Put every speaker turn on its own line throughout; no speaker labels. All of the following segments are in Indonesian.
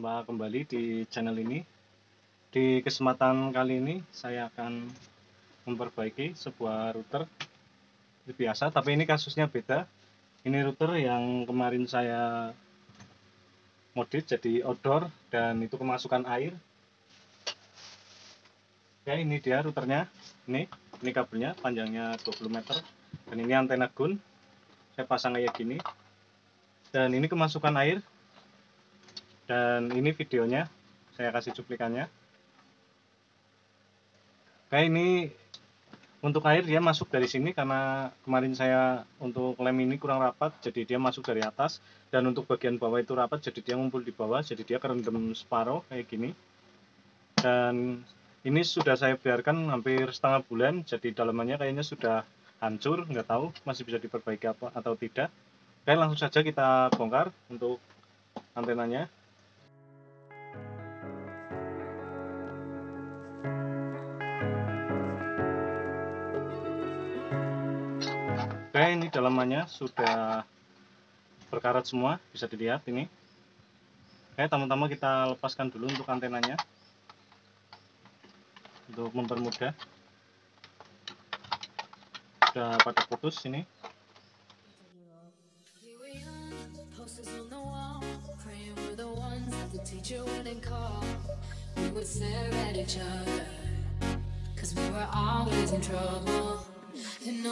kembali di channel ini. Di kesempatan kali ini saya akan memperbaiki sebuah router biasa, tapi ini kasusnya beda. Ini router yang kemarin saya modif jadi outdoor dan itu kemasukan air. Ya ini dia routernya. Ini, ini kabelnya panjangnya 20 meter dan ini antena gun. Saya pasang kayak gini. Dan ini kemasukan air dan ini videonya saya kasih cuplikannya. Kayak ini untuk air dia masuk dari sini karena kemarin saya untuk lem ini kurang rapat jadi dia masuk dari atas. Dan untuk bagian bawah itu rapat jadi dia ngumpul di bawah jadi dia kerendam separuh kayak gini. Dan ini sudah saya biarkan hampir setengah bulan jadi dalamannya kayaknya sudah hancur nggak tahu masih bisa diperbaiki apa atau tidak. Oke langsung saja kita bongkar untuk antenanya Oke ini dalamannya sudah berkarat semua bisa dilihat ini. Oke pertama-tama kita lepaskan dulu untuk antenanya. Untuk mempermudah. Sudah pada putus ini And.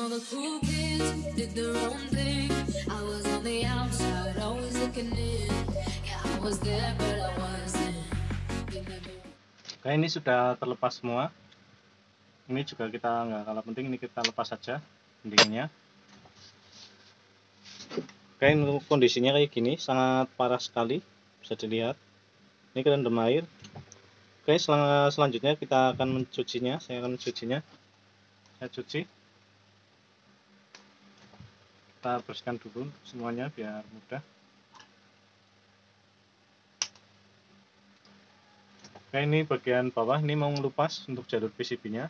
Oke, ini sudah terlepas semua. Ini juga kita nggak kalah penting, ini kita lepas saja pendinginnya. Oke, untuk kondisinya kayak gini, sangat parah sekali, bisa dilihat. Ini kerendam air. Oke, sel selanjutnya kita akan mencucinya. Saya akan mencucinya. Saya cuci kita bersihkan dulu semuanya biar mudah. Oke ini bagian bawah. Ini mau ngelupas untuk jalur PCB nya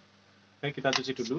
Oke kita cuci dulu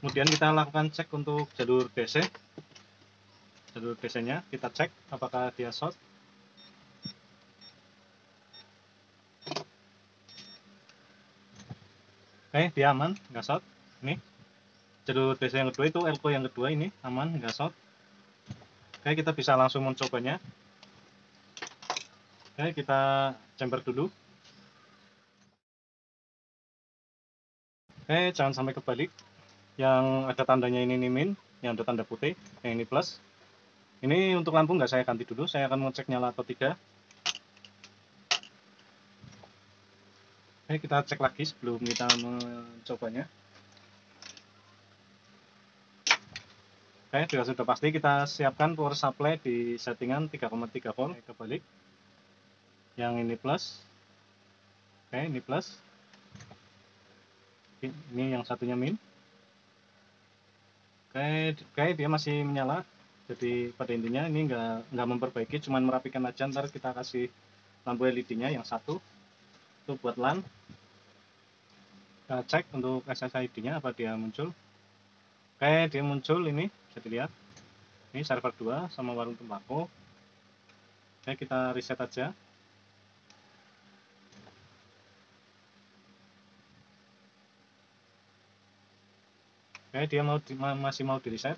kemudian kita lakukan cek untuk jalur DC jalur DC nya kita cek apakah dia short. Oke dia aman nggak short. Ini. Jalur DC yang kedua itu elko yang kedua ini aman nggak short. Oke kita bisa langsung mencobanya. Oke kita chamber dulu. Oke jangan sampai kebalik yang ada tandanya ini min. Yang ada tanda putih yang ini plus. Ini untuk lampu nggak? Saya ganti dulu. Saya akan mengecek nyala atau tidak. Oke kita cek lagi sebelum kita mencobanya. Oke juga sudah pasti. Kita siapkan power supply di settingan 3,3 volt. Kebalik. Yang ini plus. Oke ini plus. Ini yang satunya min kayak kayak dia masih menyala. Jadi pada intinya ini enggak nggak memperbaiki cuman merapikan aja. Ntar kita kasih lampu LED nya yang satu. Itu buat LAN. Kita cek untuk SSID nya apa dia muncul. Kayak dia muncul ini bisa dilihat. Ini server 2 sama warung tembakau. Kayak kita reset aja Oke, dia mau masih mau di reset.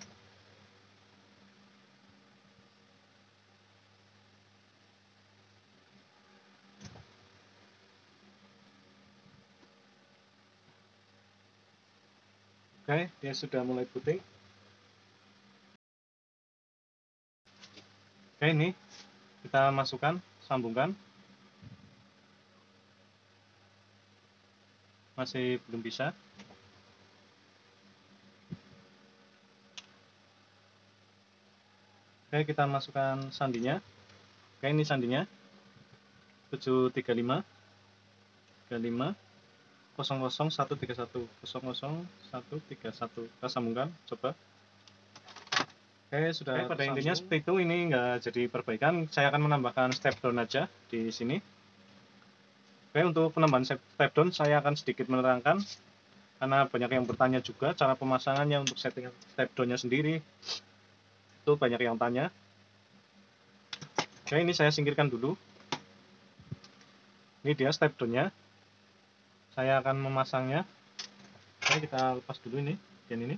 Oke, dia sudah mulai putih. Oke, ini kita masukkan, sambungkan. masih belum bisa oke kita masukkan sandinya. Oke ini sandinya. 735 35 00131 00131 kita sambungkan coba. Oke sudah oke, pada intinya seperti itu. Ini enggak jadi perbaikan. Saya akan menambahkan step down aja di sini. Oke untuk penambahan step down saya akan sedikit menerangkan. Karena banyak yang bertanya juga cara pemasangannya untuk setting step downnya sendiri itu banyak yang tanya. Oke ini saya singkirkan dulu. Ini dia step downnya. Saya akan memasangnya. Oke kita lepas dulu ini bagian ini